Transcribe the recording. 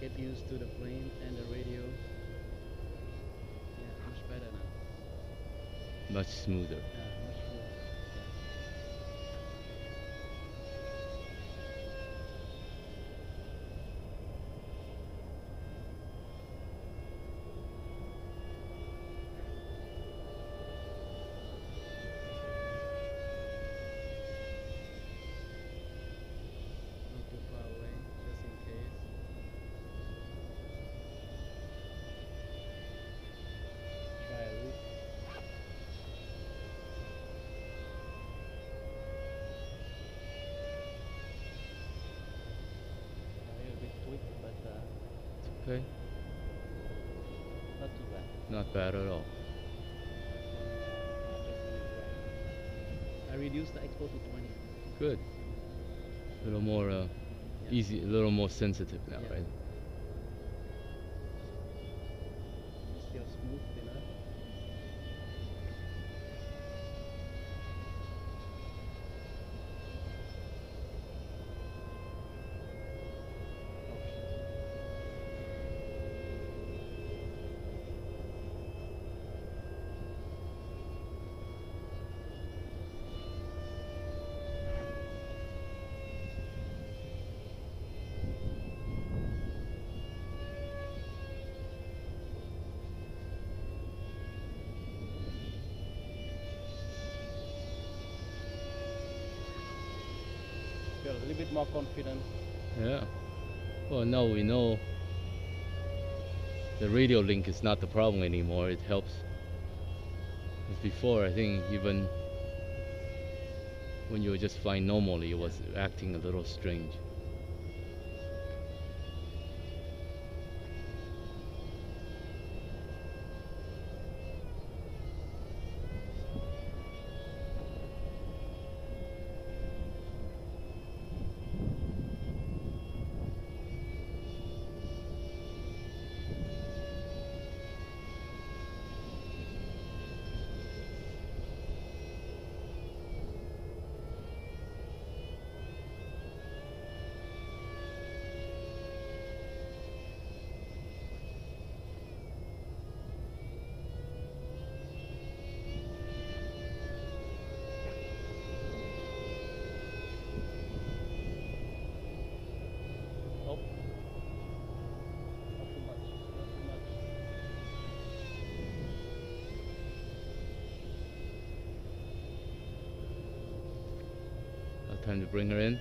get used to the plane and the radio. Yeah, much better now. Much smoother. Yeah, much more. Not too far away, just in case. Try a loop. A little bit quick, but uh, It's okay. not too bad. Not bad at all. Not just really bad. I reduced the expo to 20. Good. A little more uh, Yeah. easy, a little more sensitive now, Yeah. right? Feel a little bit more confident. Yeah. Well, now we know the radio link is not the problem anymore. It helps. before, I think even when you were just flying normally, it was acting a little strange. Oh. Not too much. Not too much. Uh, time to bring her in.